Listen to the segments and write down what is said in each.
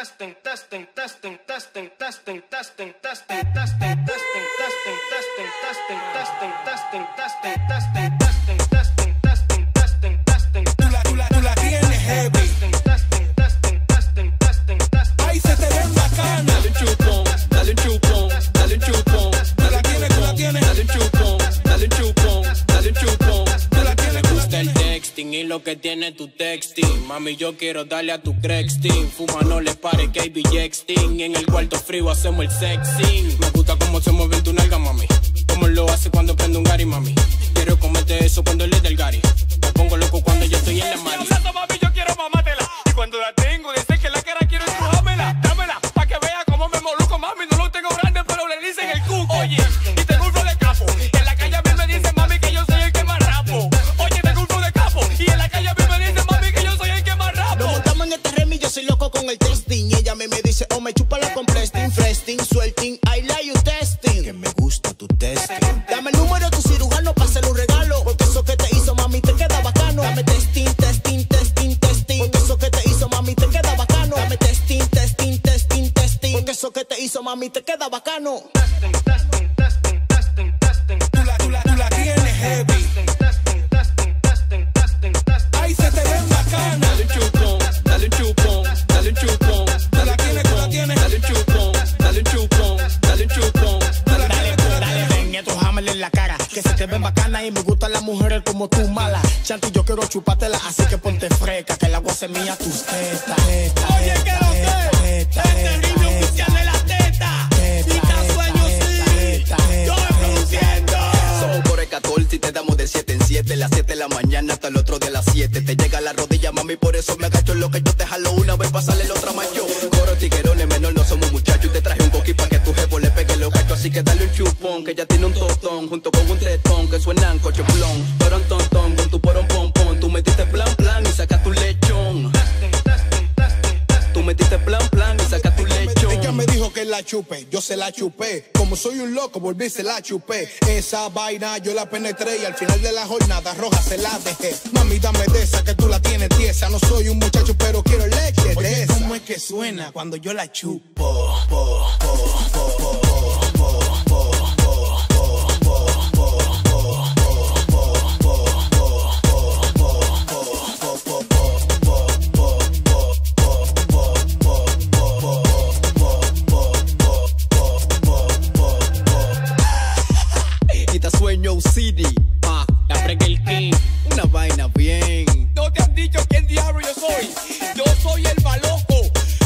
testing, testing, testing, testing, testing, testing, testing, testing, testing, testing, testing, testing, testing, testing, testing, testing, lo que tiene tu texting. Mami, yo quiero darle a tu crexting. Fuma, no le pare que hay texting. En el cuarto frío hacemos el sexing. Me gusta cómo se mueve tu nalga, mami. Como lo hace cuando prende un gari, mami. Quiero comerte eso cuando le dé el gari. La con Presting, Fresting, Suelting, I like you testing. Que me gusta tu testing. Dame el número de tu cirujano para hacerle un regalo. Porque eso que te hizo, mami, te queda bacano. Dame testing, testing, testing, testing. Porque eso que te hizo, mami, te queda bacano. Dame testing, testing, testing, testing. Porque eso que te hizo, mami, te queda bacano. Testing, testing, testing, testing, testing. Tú la, tú la, tú la tienes heavy. Que se te ven bacana y me gustan las mujeres como tú, mala. Chanti, yo quiero chupártela, así que ponte fresca, que el agua se mía tus tetas. Oye, que lo tetas, este niño oficial de la teta. Teta, Y tan sueño, teta, sí. Yo me produciendo. Somos por el 14 y te damos de 7 en 7 Las 7 de la mañana hasta el otro de las 7 Te llega a la rodilla, mami, por eso me agacho en lo que yo te jalo una vez para sale la otra macho Coro tiguerones, menor, no somos muchachos Y te traje un coqui pa' que tu jefe le pegue los cachos Así que dale un chupón, que ya Junto con un tetón, que suenan cocheplón Torón, ton, ton, con tu porón, pom, pom Tú metiste plan, plan y saca tu lechón. Tú metiste plan, plan y saca tu lechón Ella me dijo que la chupe, yo se la chupé. Como soy un loco, volví se la chupé. Esa vaina yo la penetré y al final de la jornada roja se la dejé. Mami, dame de esa que tú la tienes tiesa. No soy un muchacho, pero quiero leche de Oye, esa. ¿cómo es que suena cuando yo la chupo? Quita sueño City, pa, La el King. una vaina bien No te han dicho quién diablo yo soy. Yo soy el maloco.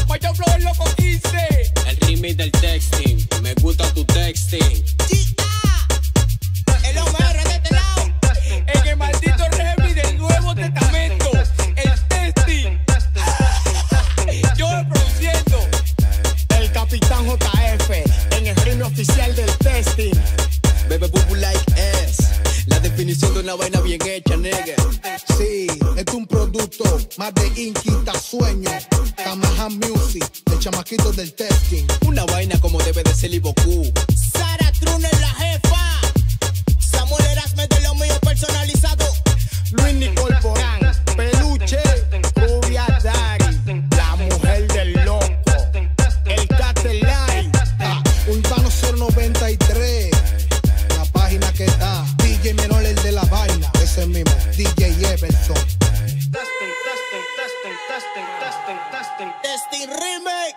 Macho Flow el loco 15. El remix del texting. Me gusta tu texting. El hombre de este lado. En el maldito remi del Nuevo Testamento. El testing. Yo produciendo. El capitán JF en el ritmo oficial del testing. Bebe Bubu una vaina bien hecha, nigga Sí, es un producto más de Inquita Sueño. Tamaha Music, el chamaquito del testing. Una vaina como debe de ser Iboku Sara Trune la jefa. Destin. Destin Remake.